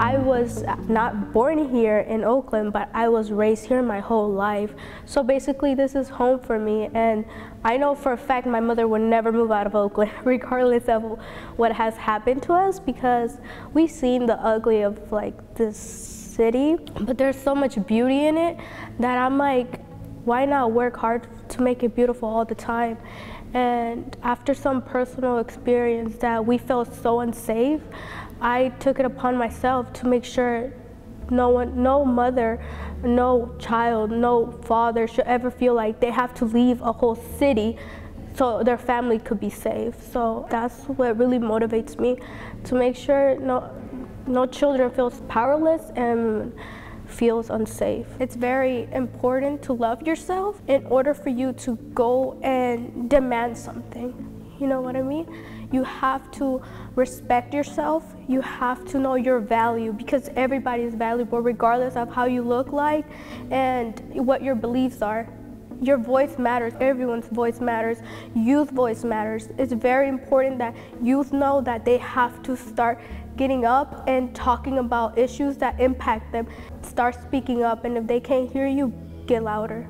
I was not born here in Oakland, but I was raised here my whole life. So basically, this is home for me. And I know for a fact my mother would never move out of Oakland, regardless of what has happened to us, because we've seen the ugly of like this city. But there's so much beauty in it that I'm like, why not work hard to make it beautiful all the time? And after some personal experience that we felt so unsafe, I took it upon myself to make sure no one, no mother, no child, no father should ever feel like they have to leave a whole city so their family could be safe. So that's what really motivates me to make sure no, no children feels powerless and feels unsafe. It's very important to love yourself in order for you to go and demand something. You know what I mean? You have to respect yourself. You have to know your value because everybody is valuable regardless of how you look like and what your beliefs are. Your voice matters. Everyone's voice matters. Youth voice matters. It's very important that youth know that they have to start getting up and talking about issues that impact them. Start speaking up, and if they can't hear you, get louder.